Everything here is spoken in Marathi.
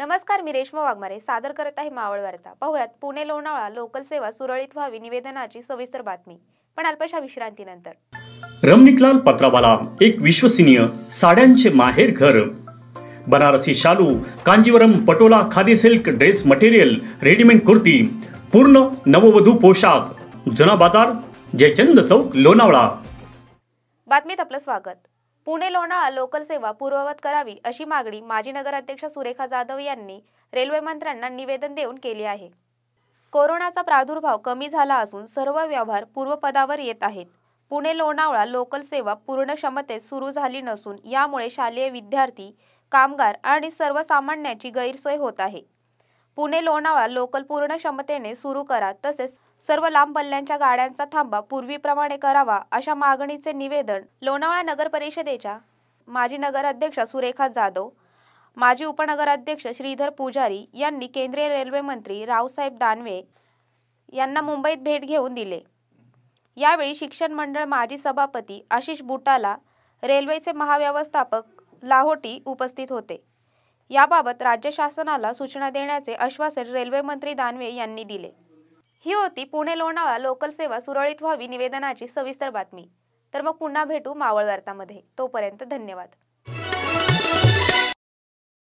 नमस्कार मी रेश्मा वाघमारे. सादर करत आहे मावळ वार्ता. पाहुयात पुणे लोणावळा लोकल सेवा सुरळीत व्हावी निवेदनाची सविस्तर बातमी. पण अल्पशा विश्रांतीनंतर. रमनिकलाल पत्रावाला एक विश्वसनीय साड्यांचे माहेर घर. बनारसी शालू Kanjeevaram Patola khadi silk dress material readymade kurti पूर्ण नववधू पोशाख. जुना बाजार जयचंद चौक लोणावळा. बातमीत आपलं स्वागत. पुणे लोणाळा लोकल सेवा पूर्ववत करावी अशी मागणी माजी नगराध्यक्ष सुरेखा जाधव यांनी रेल्वे मंत्र्यांना निवेदन देऊन केली आहे. कोरोनाचा प्रादुर्भाव कमी झाला असून सर्व व्यवहार पूर्वपदावर येत आहेत. पुणे लोणावळा लोकल सेवा पूर्ण क्षमतेत सुरू झाली नसून यामुळे शालेय विद्यार्थी कामगार आणि सर्वसामान्यांची गैरसोय होत आहे. पुणे लोणावळा लोकल पूर्ण क्षमतेने सुरू करा. तसेच सर्व लांब पल्ल्यांच्या गाड्यांचा थांबा पूर्वीप्रमाणे करावा अशा मागणीचे निवेदन लोणावळा नगर परिषदेच्या माजी नगराध्यक्षा सुरेखा जाधव माजी उपनगराध्यक्ष श्रीधर पुजारी यांनी केंद्रीय रेल्वे मंत्री रावसाहेब दानवे यांना मुंबईत भेट घेऊन दिले. यावेळी शिक्षण मंडळ माजी सभापती आशिष बुटाला रेल्वेचे महाव्यवस्थापक लाहोटी उपस्थित होते. याबाबत राज्य शासनाला सूचना देण्याचे आश्वासन रेल्वे मंत्री दानवे यांनी दिले. ही होती पुणे लोणावळा लोकल सेवा सुरळीत व्हावी निवेदनाची सविस्तर बातमी. तर मग पुन्हा भेटू मावळ वार्तामध्ये. तोपर्यंत धन्यवाद.